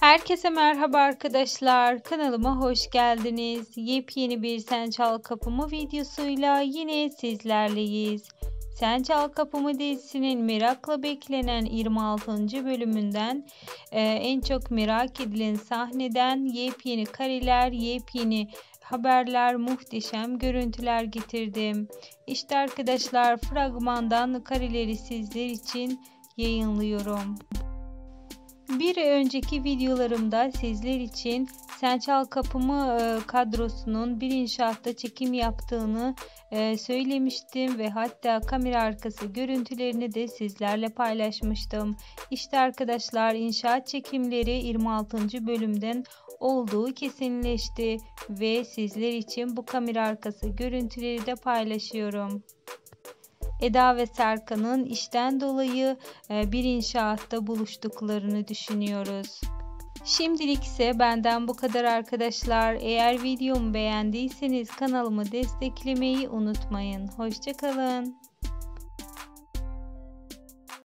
Herkese merhaba arkadaşlar. Kanalıma hoş geldiniz. Yepyeni bir Sen Çal Kapımı videosuyla yine sizlerleyiz. Sen Çal Kapımı dizisinin merakla beklenen 26. bölümünden e, en çok merak edilen sahneden yepyeni kareler, yepyeni haberler, muhteşem görüntüler getirdim. İşte arkadaşlar fragmandan kareleri sizler için yayınlıyorum. Bir önceki videolarımda sizler için Sen Çal Kapımı e, kadrosunun bir inşaatta çekim yaptığını e, söylemiştim ve hatta kamera arkası görüntülerini de sizlerle paylaşmıştım. İşte arkadaşlar inşaat çekimleri 26. bölümden olduğu kesinleşti ve sizler için bu kamera arkası görüntüleri de paylaşıyorum. Eda ve Serkan'ın işten dolayı e, bir inşaatta buluştuklarını düşünüyoruz. Şimdilik ise benden bu kadar arkadaşlar. Eğer videomu beğendiyseniz kanalımı desteklemeyi unutmayın. Hoşçakalın.